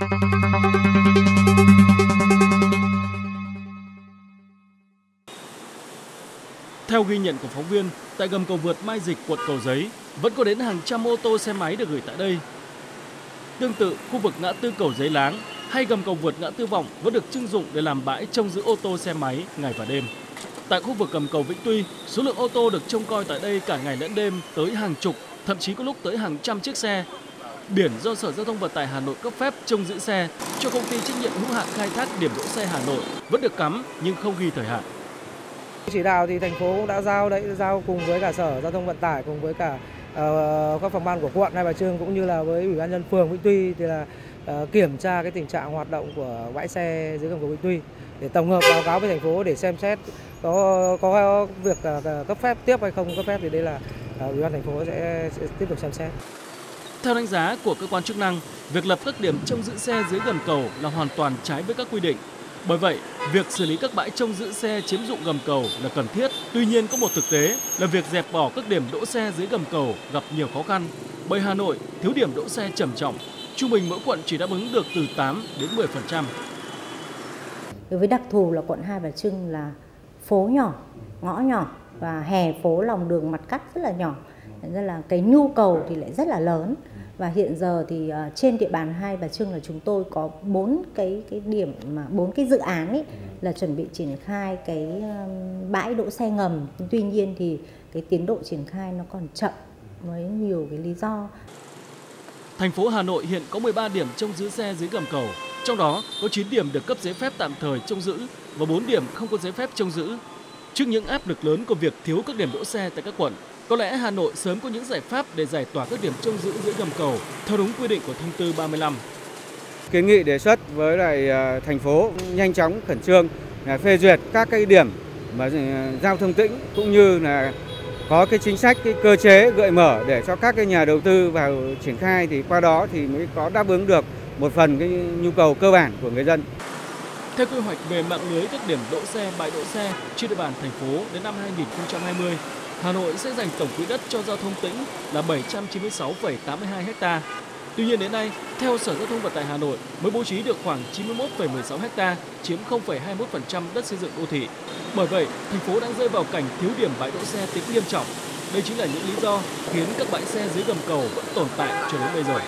Theo ghi nhận của phóng viên, tại gầm cầu vượt Mai Dịch, quận Cầu Giấy, vẫn có đến hàng trăm ô tô xe máy được gửi tại đây. Tương tự, khu vực ngã tư cầu Giấy Láng hay gầm cầu vượt ngã tư Vọng vẫn được trưng dụng để làm bãi trông giữ ô tô xe máy ngày và đêm. Tại khu vực gầm cầu Vĩnh Tuy, số lượng ô tô được trông coi tại đây cả ngày lẫn đêm tới hàng chục, thậm chí có lúc tới hàng trăm chiếc xe. Biển do Sở Giao thông Vận tải Hà Nội cấp phép trông giữ xe cho công ty trách nhiệm hữu hạn khai thác điểm đỗ xe Hà Nội vẫn được cắm nhưng không ghi thời hạn. Chỉ đạo thì thành phố cũng đã giao đấy giao cùng với cả Sở Giao thông Vận tải cùng với cả uh, các phòng ban của quận Hai Bà Trưng cũng như là với Ủy ban nhân phường Vĩnh Tuy thì là uh, kiểm tra cái tình trạng hoạt động của bãi xe dưới gầm cầu Vĩnh Tuy để tổng hợp báo cáo với thành phố để xem xét có có việc uh, cấp phép tiếp hay không cấp phép thì đây là uh, Ủy ban thành phố sẽ, sẽ tiếp tục xem xét. Theo đánh giá của cơ quan chức năng, việc lập các điểm trông giữ xe dưới gầm cầu là hoàn toàn trái với các quy định bởi vậy, việc xử lý các bãi trông giữ xe chiếm dụng gầm cầu là cần thiết. Tuy nhiên có một thực tế là việc dẹp bỏ các điểm đỗ xe dưới gầm cầu gặp nhiều khó khăn. Bởi Hà Nội thiếu điểm đỗ xe trầm trọng, trung bình mỗi quận chỉ đáp ứng được từ 8 đến 10%. Đối với đặc thù là quận Hai Bà Trưng là phố nhỏ, ngõ nhỏ và hè phố lòng đường mặt cắt rất là nhỏ. Nên là cái nhu cầu thì lại rất là lớn và hiện giờ thì uh, trên địa bàn hai Bà Trưng là chúng tôi có bốn cái cái điểm mà bốn cái dự án ấy là chuẩn bị triển khai cái uh, bãi đỗ xe ngầm tuy nhiên thì cái tiến độ triển khai nó còn chậm với nhiều cái lý do. Thành phố Hà Nội hiện có 13 điểm trông giữ xe dưới gầm cầu, trong đó có 9 điểm được cấp giấy phép tạm thời trông giữ và 4 điểm không có giấy phép trông giữ. Trước những áp lực lớn của việc thiếu các điểm đỗ xe tại các quận, có lẽ Hà Nội sớm có những giải pháp để giải tỏa các điểm trông giữ giữa gầm cầu theo đúng quy định của thông tư 35. Kiến nghị đề xuất với lại à, thành phố nhanh chóng khẩn trương là phê duyệt các cái điểm mà à, giao thông tĩnh cũng như là có cái chính sách cái cơ chế gợi mở để cho các cái nhà đầu tư vào triển khai thì qua đó thì mới có đáp ứng được một phần cái nhu cầu cơ bản của người dân. Theo quy hoạch về mạng lưới các điểm đỗ xe, bãi đỗ xe trên địa bàn thành phố đến năm 2020, Hà Nội sẽ dành tổng quỹ đất cho giao thông tỉnh là 796,82 ha. Tuy nhiên đến nay, theo Sở Giao thông Vận tải Hà Nội mới bố trí được khoảng 91,16 ha, chiếm 0,21% đất xây dựng đô thị. Bởi vậy, thành phố đang rơi vào cảnh thiếu điểm bãi đỗ xe tính nghiêm trọng. Đây chính là những lý do khiến các bãi xe dưới gầm cầu vẫn tồn tại cho đến bây giờ.